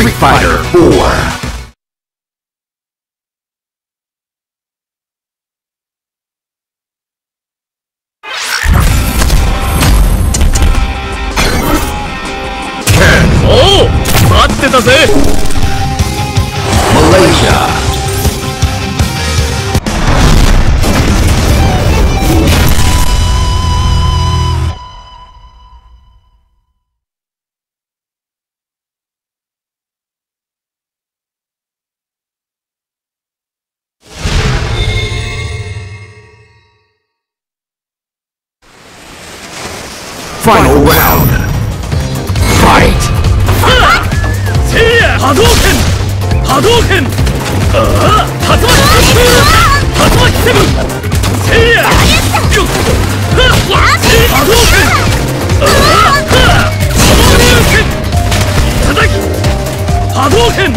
Street Fighter 4. final round. Fight! Hadouken! Hadouken! Tatsumaki Seven! Tatsumaki Seven! Seiya! Hadouken! Hadouken! Tadaki! Hadouken!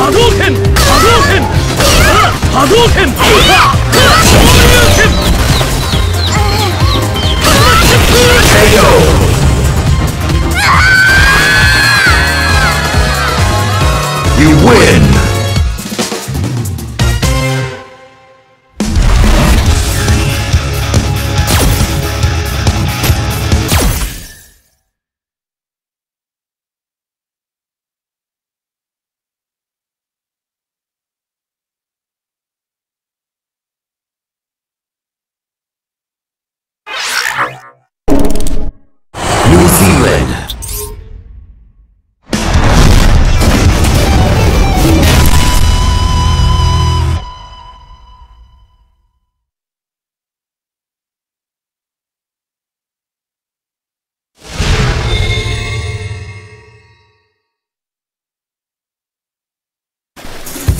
Hadouken! Hadouken! Hadouken! Hadouken!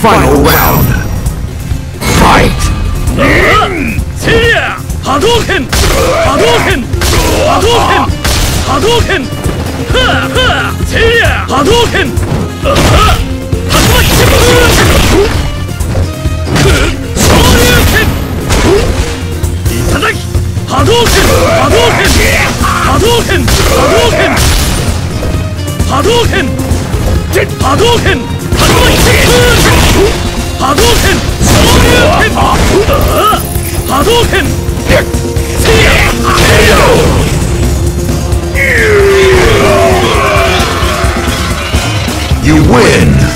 Final round. Fight! Hadouken! Hadouken! Hadouken! Hadouken! Hadouken! Hadouken! You win!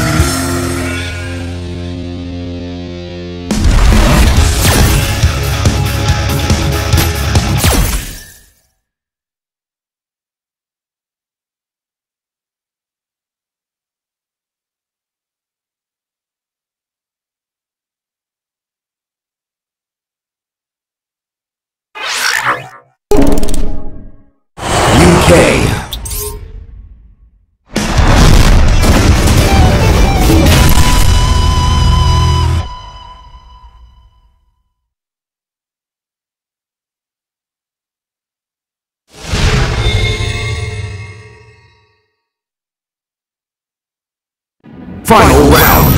Final round.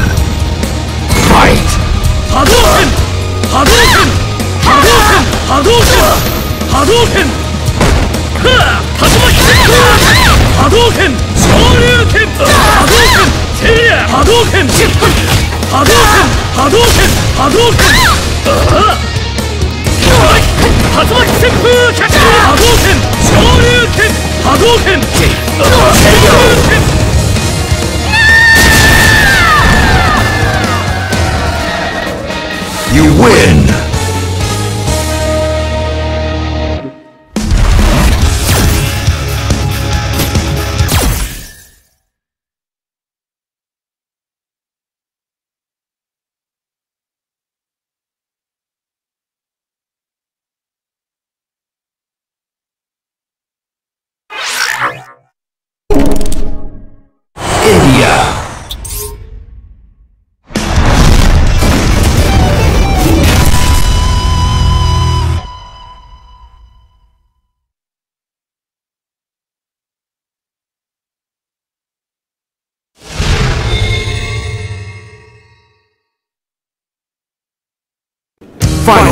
Fight. Hadouken! Hadouken! Hadouken! Hadouken! Hadouken! Hadouken! Shoryuken! Hadouken! Seiya! Hadouken! Hadouken! Hadouken! Hadouken! Hatsumaki Senpu Kyaku! Hadouken! Shoryuken! Hadouken! Shoryuken! You win!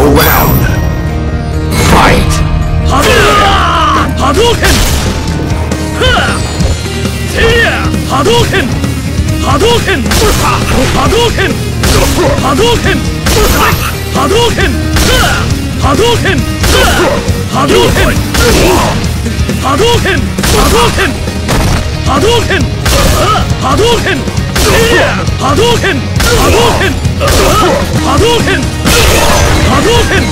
Final round. Fight! Hadouken! Hadouken! Hadouken! Hadouken! Hadouken! Hadouken! Hadouken! Hadouken! Hadouken! Hadouken! Hadouken! Hadouken! Hadouken! Hadouken! Hadouken! Hadouken! 波動拳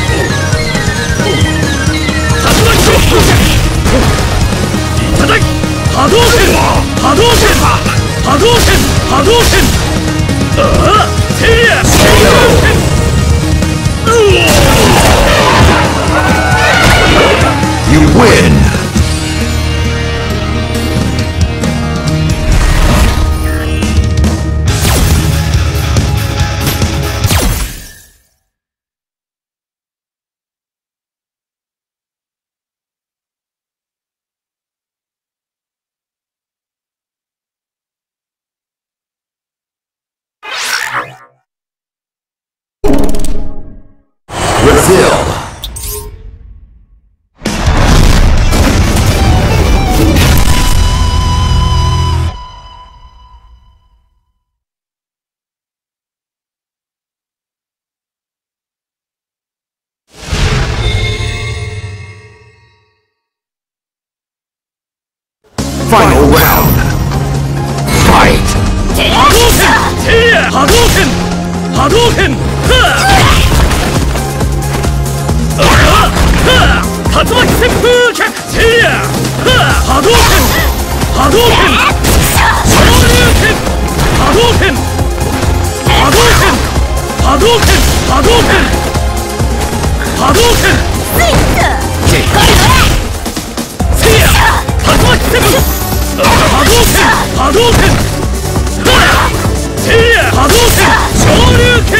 波動拳昇竜拳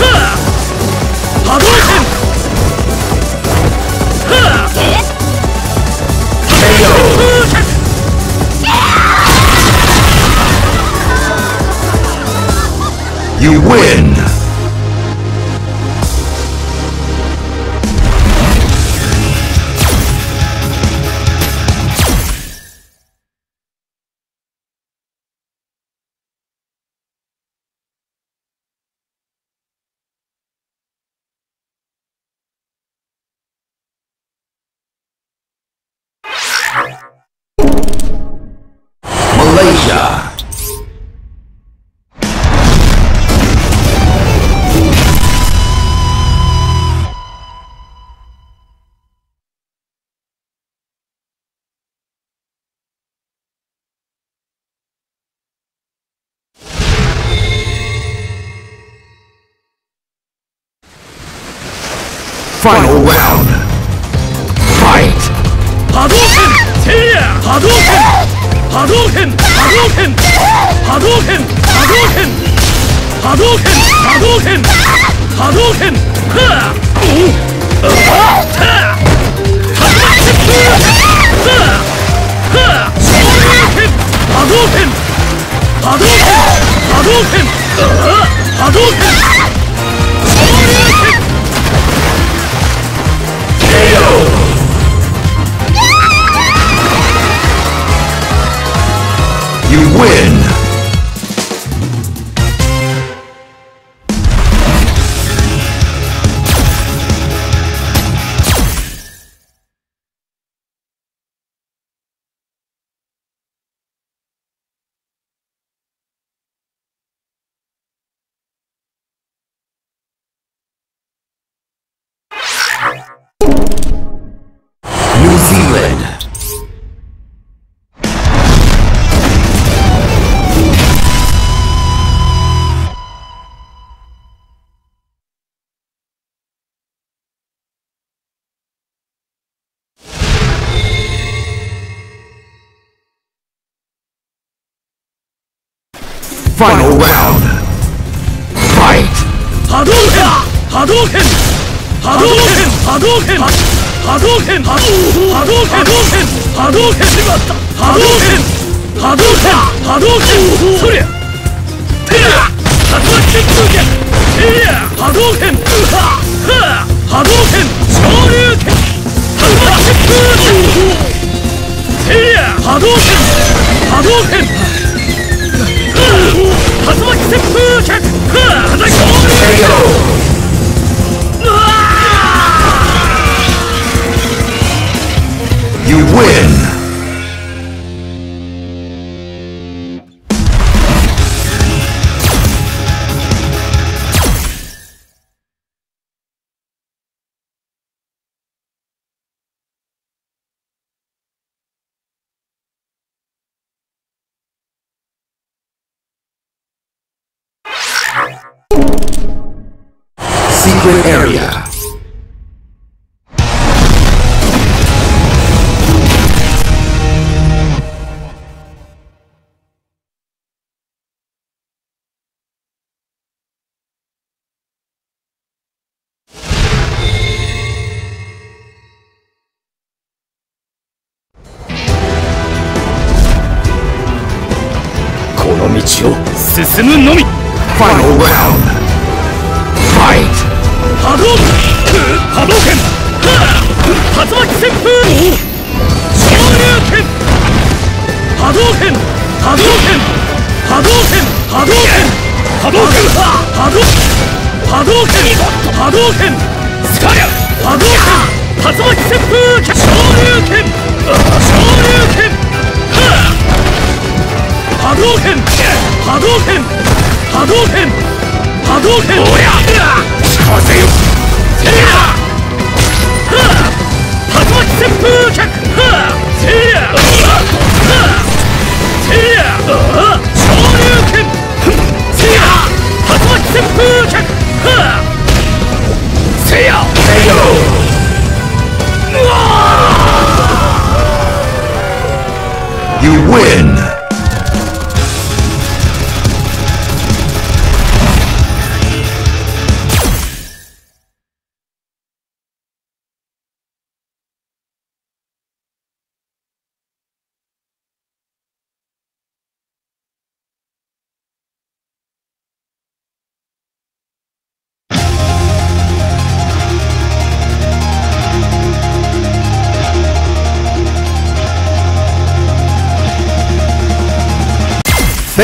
はあ波動拳はあ風脚 You win! Ninja. Final round. Fight! 波動拳テリア波動拳拳波動拳波動拳波動拳波動拳はあ波動拳波動拳波動拳波動拳波動拳 New Zealand. Final round. Fight! Hadouken! Hadouken! 波動拳波動拳波動拳波動拳波動拳波動拳しまった波動拳波動拳波動拳そりゃてや竜 Secret area. Final round. Fight. 波動波動拳はあ竜巻旋風昇竜拳波動拳波動拳波動拳波動拳波動拳波動波動拳波動拳スカリャ波動拳竜巻旋風拳昇竜拳昇竜拳波動拳波動拳波動拳波動拳おや使